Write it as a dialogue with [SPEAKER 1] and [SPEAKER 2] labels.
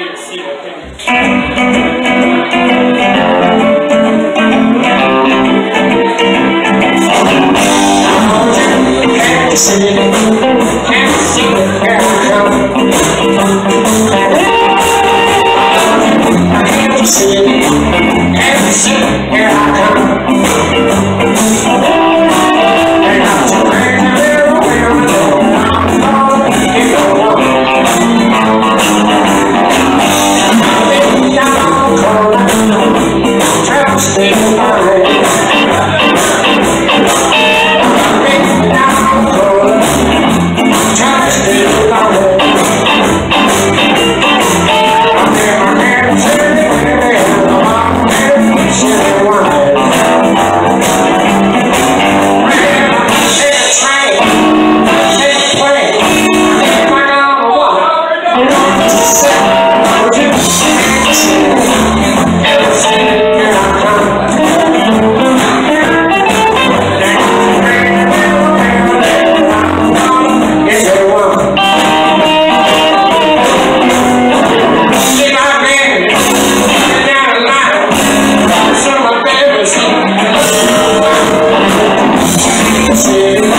[SPEAKER 1] can't see you? Can't see it. Can't see. Can't see. Yeah.